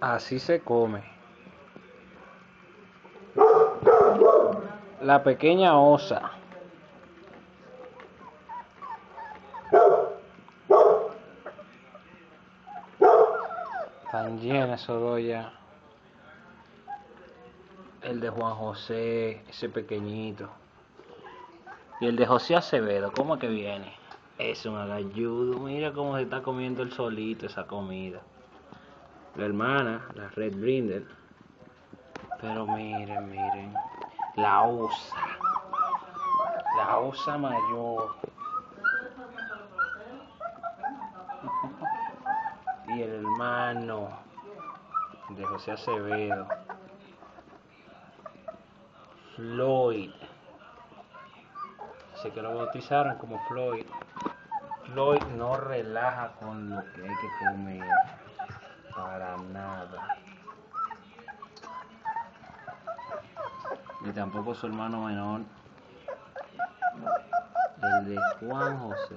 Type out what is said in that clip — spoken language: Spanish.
Así se come. La pequeña osa. Tan llena ya. El de Juan José, ese pequeñito. Y el de José Acevedo, ¿cómo que viene? Es un agalludo, mira cómo se está comiendo el solito esa comida. Hermana, la Red Brindle. Pero miren, miren. La osa. La osa mayor. Y el hermano de José Acevedo. Floyd. Así que lo bautizaron como Floyd. Floyd no relaja con lo que hay que comer. Para nada. Ni tampoco su hermano menor. El de Juan José.